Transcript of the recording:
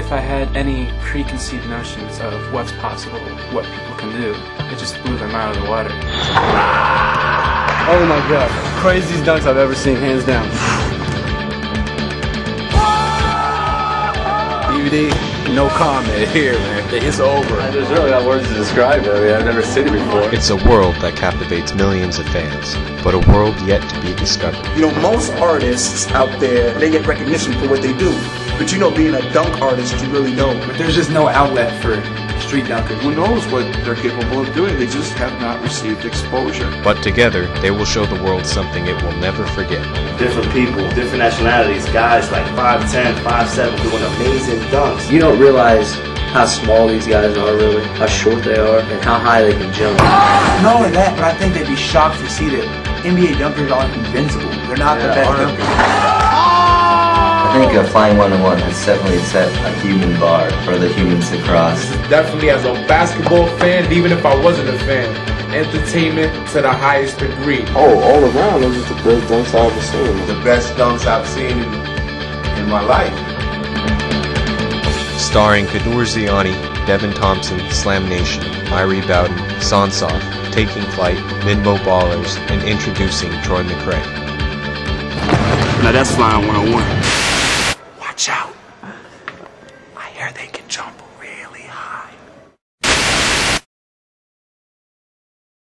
if I had any preconceived notions of what's possible, what people can do, it just blew them out of the water. Oh my god. Craziest dunks I've ever seen, hands down. DVD, no comment here, man. It's over. There's really not words to describe it. I mean, I've never seen it before. It's a world that captivates millions of fans, but a world yet to be discovered. You know, most artists out there, they get recognition for what they do. But you know, being a dunk artist, you really don't. But there's just no outlet for street dunkers. Who knows what they're capable of doing? They just have not received exposure. But together, they will show the world something it will never forget. Different people, different nationalities, guys like 5'10, 5'7 doing amazing dunks. You don't realize how small these guys are really, how short they are, and how high they can jump. Not only that, but I think they'd be shocked to see that NBA dunkers aren't invincible. They're not the best dunkers. I think a flying 101 has definitely set a human bar for the humans to cross. Definitely as a basketball fan, even if I wasn't a fan, entertainment to the highest degree. Oh, all around, those are the best dunks I've ever seen. The best dunks I've seen in, in my life. Starring Kadour Ziani, Devin Thompson, Slam Nation, Irie Bowden, Sansoft, Taking Flight, Minbo Ballers, and introducing Troy McRae. Now that's flying 101. Watch out. I hear they can jump.